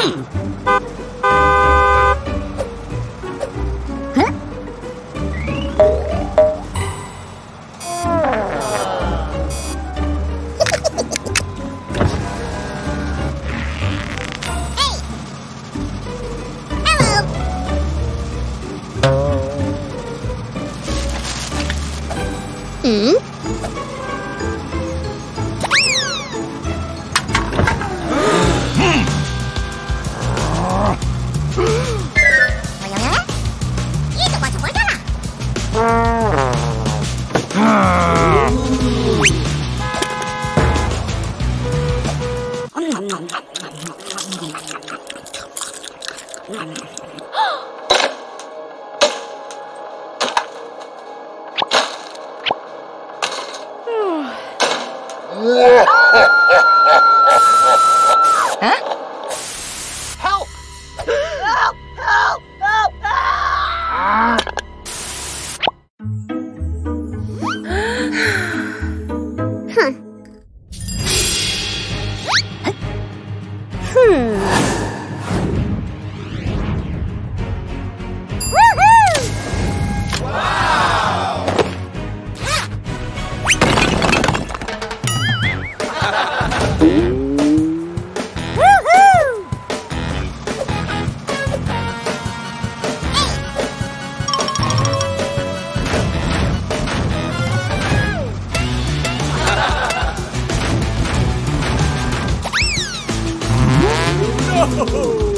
Hmm. Whoa! ho, ho.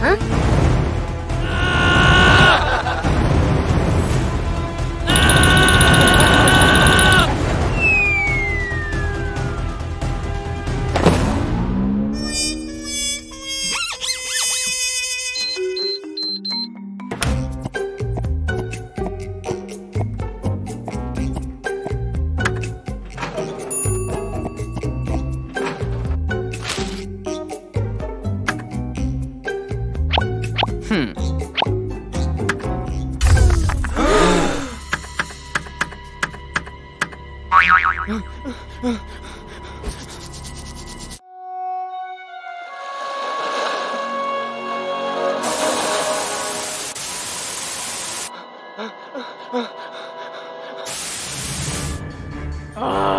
嗯 Oh.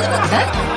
huh?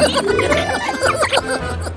Ha ha ha ha!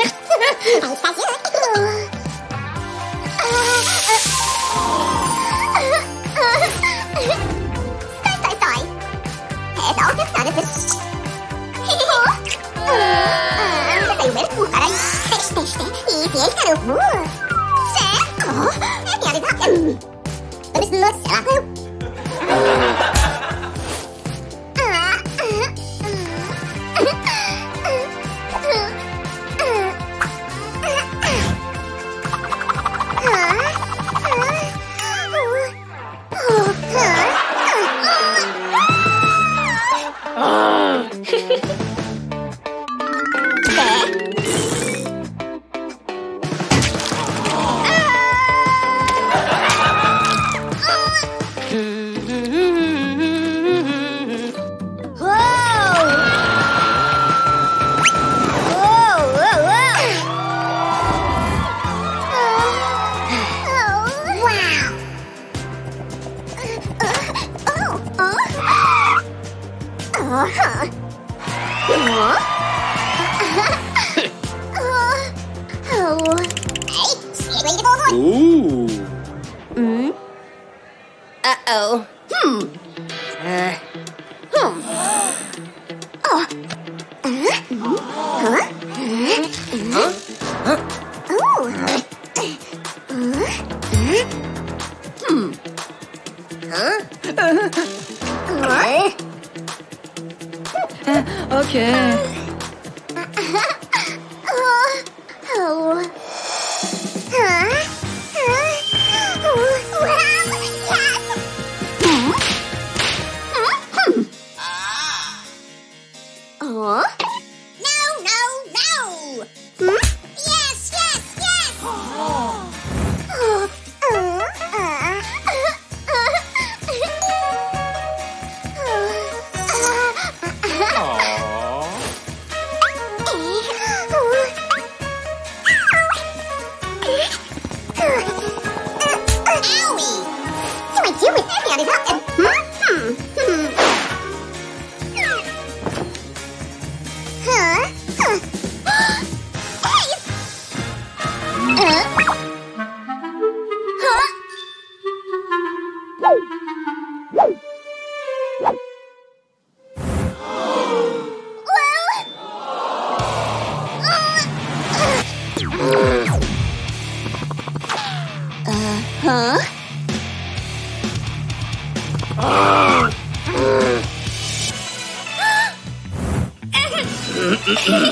Aí faz Stai, stai, stai! É da outra cara desse... Você tem mesmo, caralho! Teste, teste! E enviei, cara! Uh huh? Uh,